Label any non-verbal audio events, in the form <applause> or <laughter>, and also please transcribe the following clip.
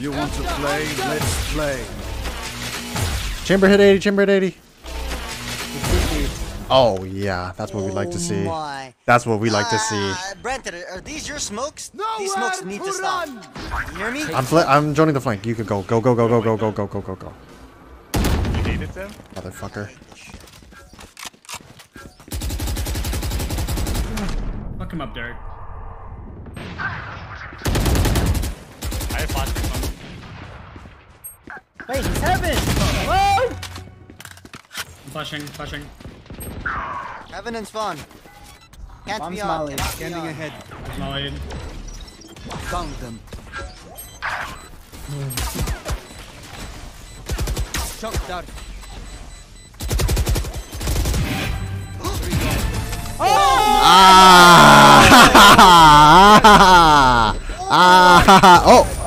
You want to play? Let's play. Chamber hit 80, chamber hit 80. Oh, yeah, that's what we like to see. Oh my. That's what we like to see. Uh, Brenton, are these your smokes? these smokes need to stop. You hear me? I'm I'm joining the flank. You could go. Go, go, go, go, go, go, go, go, go, go. You needed them? Motherfucker. Fuck him up, Derrek. Wait, he's heaven! Whoa! I'm flashing, flashing. Heaven and spawn. Can't Bomb's be on. molly. Cannot be Scanning on. ahead. Molly. Found them. Shot down. Ah! <laughs> ah! Oh!